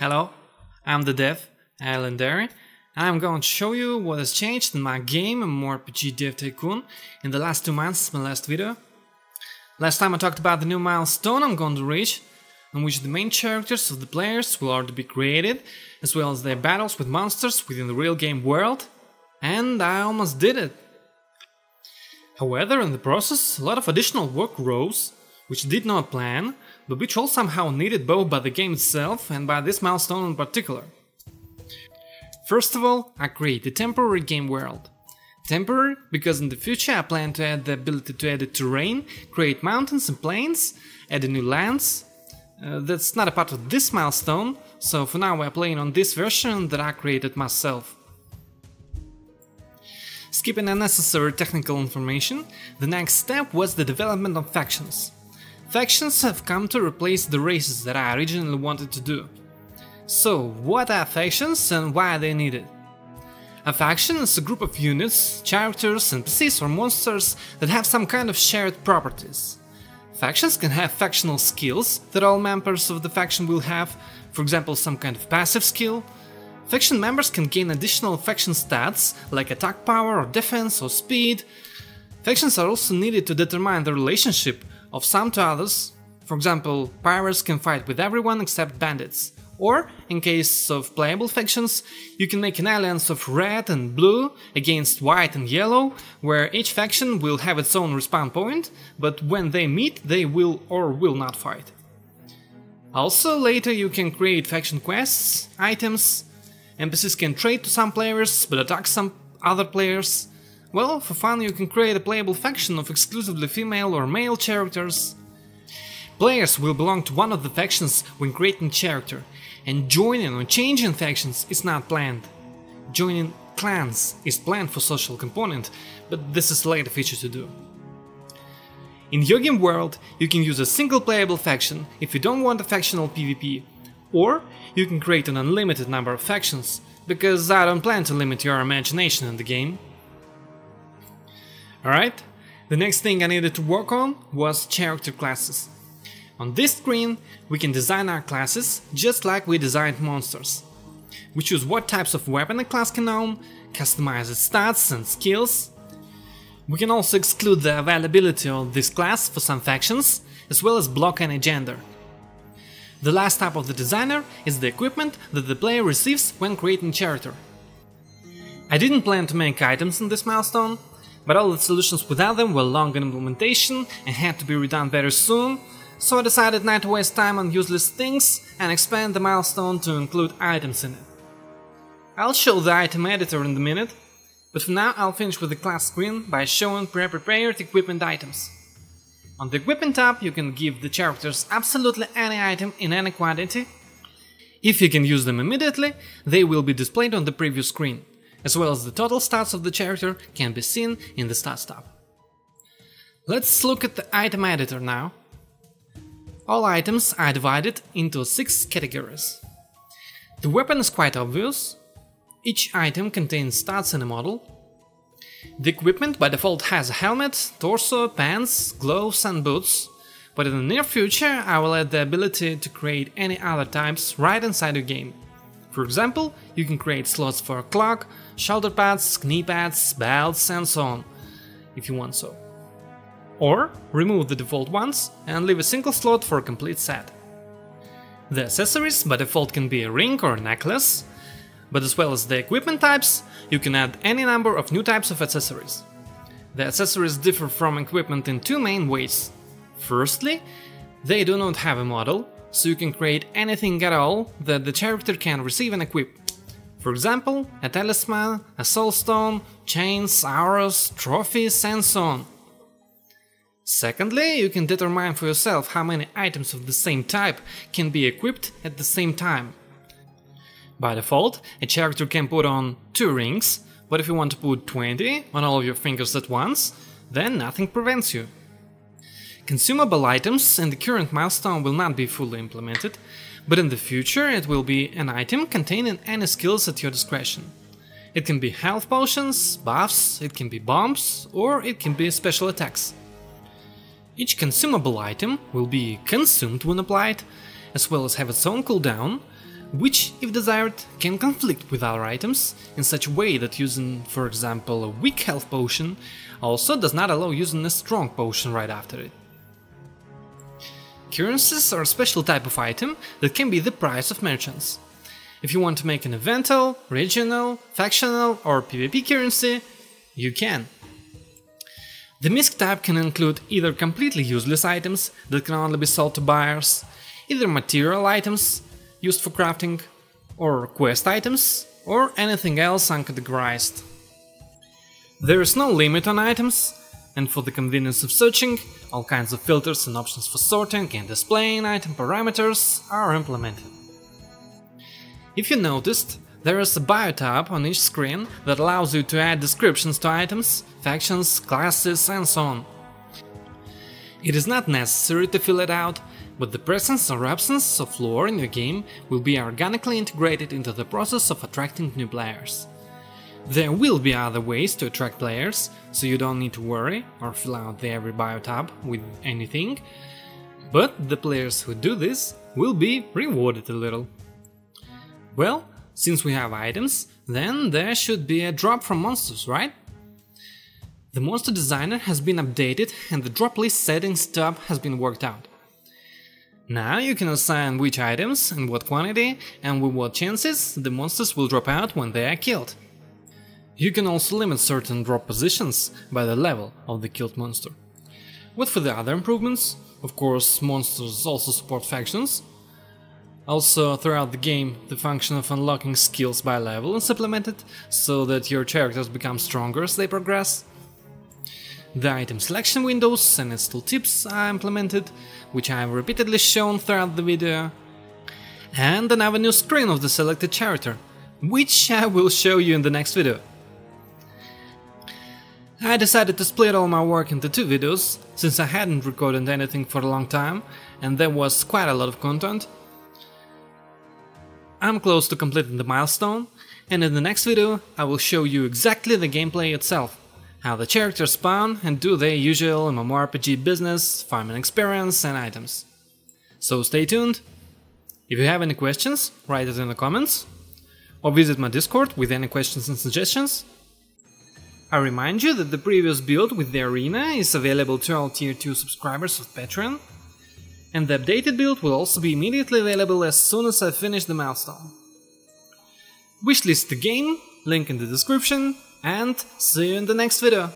Hello, I'm the dev, Elindery, I'm going to show you what has changed in my game MMORPG Dev Tycoon in the last two months, my last video. Last time I talked about the new milestone I'm going to reach, in which the main characters of the players will already be created, as well as their battles with monsters within the real game world, and I almost did it. However, in the process, a lot of additional work rose, which did not plan, but which all somehow needed both by the game itself and by this milestone in particular. First of all, I create a temporary game world. Temporary because in the future I plan to add the ability to edit terrain, create mountains and plains, add new lands. Uh, that's not a part of this milestone, so for now we're playing on this version that I created myself. Skipping unnecessary technical information, the next step was the development of factions. Factions have come to replace the races that I originally wanted to do. So, what are factions and why are they needed? A faction is a group of units, characters, NPCs or monsters that have some kind of shared properties. Factions can have factional skills that all members of the faction will have, for example some kind of passive skill. Faction members can gain additional faction stats like attack power or defense or speed. Factions are also needed to determine the relationship of some to others. For example, pirates can fight with everyone except bandits. Or, in case of playable factions, you can make an alliance of red and blue against white and yellow, where each faction will have its own respawn point, but when they meet they will or will not fight. Also, later you can create faction quests, items, NPCs can trade to some players but attack some other players, well, for fun you can create a playable faction of exclusively female or male characters. Players will belong to one of the factions when creating character, and joining or changing factions is not planned. Joining clans is planned for social component, but this is a later feature to do. In your game world, you can use a single playable faction if you don't want a factional PvP, or you can create an unlimited number of factions, because I don't plan to limit your imagination in the game. Alright, the next thing I needed to work on was character classes. On this screen, we can design our classes just like we designed monsters. We choose what types of weapon a class can own, customize its stats and skills. We can also exclude the availability of this class for some factions, as well as block any gender. The last type of the designer is the equipment that the player receives when creating a character. I didn't plan to make items in this milestone, but all the solutions without them were long in implementation and had to be redone very soon, so I decided not to waste time on useless things and expand the milestone to include items in it. I'll show the item editor in a minute, but for now I'll finish with the class screen by showing pre-prepared equipment items. On the equipment tab you can give the characters absolutely any item in any quantity. If you can use them immediately, they will be displayed on the preview screen as well as the total stats of the character can be seen in the stats tab. Let's look at the item editor now. All items are divided into 6 categories. The weapon is quite obvious, each item contains stats in a model. The equipment by default has a helmet, torso, pants, gloves and boots, but in the near future I will add the ability to create any other types right inside your game. For example, you can create slots for a clock, shoulder pads, knee pads, belts and so on, if you want so. Or remove the default ones and leave a single slot for a complete set. The accessories by default can be a ring or a necklace, but as well as the equipment types, you can add any number of new types of accessories. The accessories differ from equipment in two main ways. Firstly, they do not have a model, so you can create anything at all that the character can receive and equip. For example, a talisman, a soulstone, chains, arrows, trophies and so on. Secondly, you can determine for yourself how many items of the same type can be equipped at the same time. By default, a character can put on 2 rings, but if you want to put 20 on all of your fingers at once, then nothing prevents you. Consumable items in the current milestone will not be fully implemented, but in the future it will be an item containing any skills at your discretion. It can be health potions, buffs, it can be bombs, or it can be special attacks. Each consumable item will be consumed when applied, as well as have its own cooldown, which, if desired, can conflict with other items in such a way that using, for example, a weak health potion also does not allow using a strong potion right after it. Currencies are a special type of item that can be the price of merchants. If you want to make an evental, regional, factional or PvP currency, you can. The misc type can include either completely useless items that can only be sold to buyers, either material items used for crafting, or quest items, or anything else uncategorized. There is no limit on items, and for the convenience of searching, all kinds of filters and options for sorting and displaying item parameters are implemented. If you noticed, there is a bio tab on each screen that allows you to add descriptions to items, factions, classes and so on. It is not necessary to fill it out, but the presence or absence of lore in your game will be organically integrated into the process of attracting new players. There will be other ways to attract players, so you don't need to worry or fill out the every bio tab with anything, but the players who do this will be rewarded a little. Well, since we have items, then there should be a drop from monsters, right? The monster designer has been updated and the drop list settings tab has been worked out. Now you can assign which items and what quantity and with what chances the monsters will drop out when they are killed. You can also limit certain drop positions by the level of the killed monster. What for the other improvements? Of course, monsters also support factions. Also, throughout the game, the function of unlocking skills by level is implemented, so that your characters become stronger as they progress. The item selection windows and its tooltips are implemented, which I have repeatedly shown throughout the video. And another new screen of the selected character, which I will show you in the next video. I decided to split all my work into two videos, since I hadn't recorded anything for a long time, and there was quite a lot of content. I'm close to completing the milestone, and in the next video I will show you exactly the gameplay itself, how the characters spawn and do their usual MMORPG business, farming experience and items. So stay tuned! If you have any questions, write it in the comments, or visit my Discord with any questions and suggestions, I remind you that the previous build with the arena is available to all tier 2 subscribers of Patreon, and the updated build will also be immediately available as soon as I finish the milestone. Wishlist the game, link in the description, and see you in the next video!